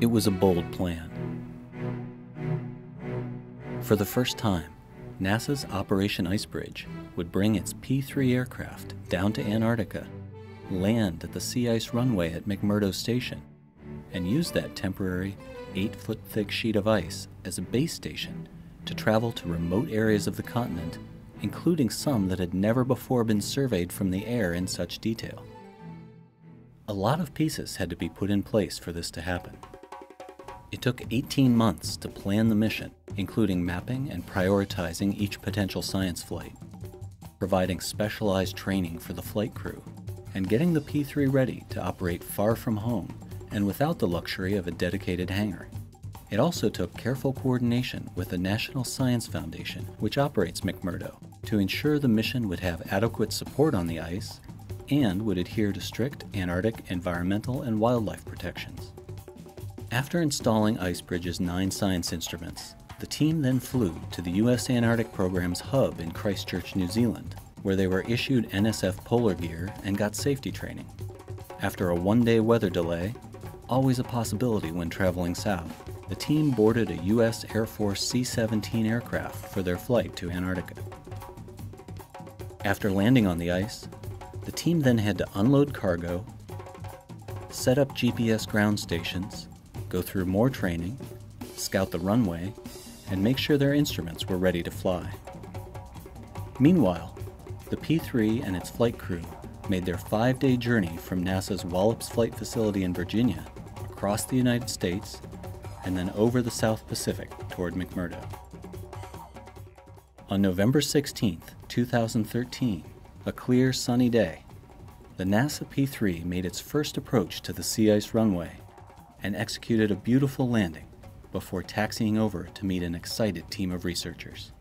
It was a bold plan. For the first time, NASA's Operation Icebridge would bring its P 3 aircraft down to Antarctica, land at the sea ice runway at McMurdo Station, and use that temporary, 8 foot thick sheet of ice as a base station to travel to remote areas of the continent, including some that had never before been surveyed from the air in such detail. A lot of pieces had to be put in place for this to happen. It took 18 months to plan the mission, including mapping and prioritizing each potential science flight, providing specialized training for the flight crew, and getting the P 3 ready to operate far from home and without the luxury of a dedicated hangar. It also took careful coordination with the National Science Foundation, which operates McMurdo, to ensure the mission would have adequate support on the ice and would adhere to strict Antarctic environmental and wildlife protections. After installing Icebridge's nine science instruments, the team then flew to the U.S. Antarctic Program's hub in Christchurch, New Zealand, where they were issued NSF polar gear and got safety training. After a one day weather delay, always a possibility when traveling south, the team boarded a U.S. Air Force C 17 aircraft for their flight to Antarctica. After landing on the ice, the team then had to unload cargo, set up GPS ground stations, go through more training, scout the runway, and make sure their instruments were ready to fly. Meanwhile, the P 3 and its flight crew made their five day journey from NASA's Wallops Flight Facility in Virginia across the United States and then over the South Pacific toward McMurdo. On November 16, 2013, a clear, sunny day, the NASA P 3 made its first approach to the sea ice runway and executed a beautiful landing before taxiing over to meet an excited team of researchers.